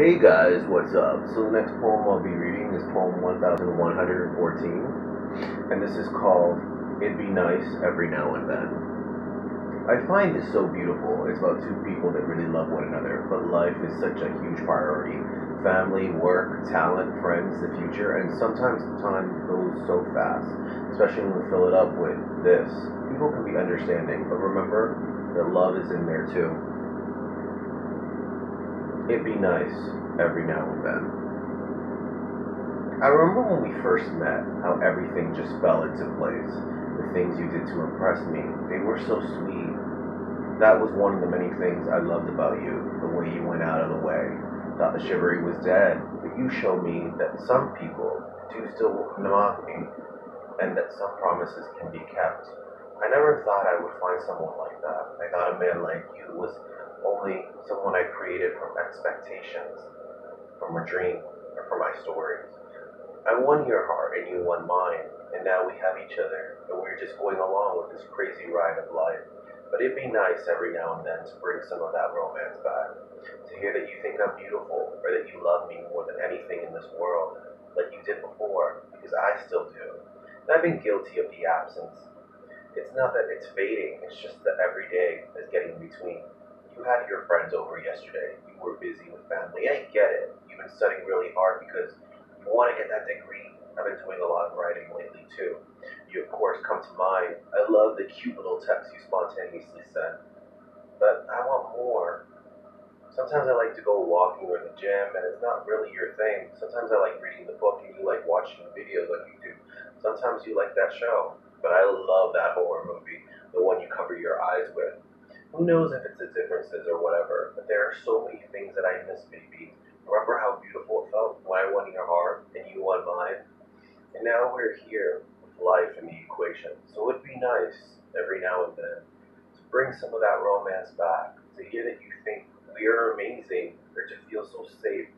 Hey guys, what's up? So the next poem I'll be reading is poem 1114, and this is called It'd Be Nice Every Now and Then. I find this so beautiful. It's about two people that really love one another, but life is such a huge priority. Family, work, talent, friends, the future, and sometimes the time goes so fast, especially when we fill it up with this. People can be understanding, but remember that love is in there too. It'd be nice every now and then. I remember when we first met, how everything just fell into place. The things you did to impress me, they were so sweet. That was one of the many things I loved about you, the way you went out of the way. Thought the chivalry was dead, but you showed me that some people do still mock me, and that some promises can be kept. I never thought I would find someone like that. I thought a man like you was only someone I created from expectations, from a dream, or from my stories. I won your heart and you won mine, and now we have each other, and we're just going along with this crazy ride of life. But it'd be nice every now and then to bring some of that romance back. To hear that you think I'm beautiful, or that you love me more than anything in this world, like you did before, because I still do. And I've been guilty of the absence. It's not that it's fading, it's just that every day is getting between. You had your friends over yesterday. You were busy with family. I get it. You've been studying really hard because you want to get that degree. I've been doing a lot of writing lately too. You of course come to mind. I love the cute little text you spontaneously send. But I want more. Sometimes I like to go walking or the gym and it's not really your thing. Sometimes I like reading the book and you like watching videos on YouTube. Sometimes you like that show. But I love that horror movie, the one you cover your eyes with. Who knows if it's the differences or whatever, but there are so many things that I miss, baby. Remember how beautiful it felt when I won your heart and you won mine? And now we're here with life in the equation. So it'd be nice every now and then to bring some of that romance back, to hear that you think we are amazing, or to feel so safe,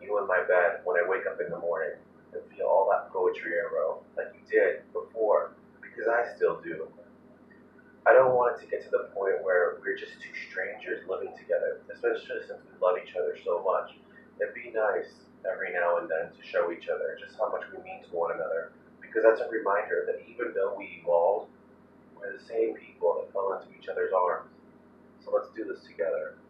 you in my bed when I wake up in the morning, and feel all that poetry I wrote, like you did before, because I still do. I don't want it to get to the point where we're just two strangers living together, especially since we love each other so much. It'd be nice every now and then to show each other just how much we mean to one another, because that's a reminder that even though we evolved, we're the same people that fell into each other's arms. So let's do this together.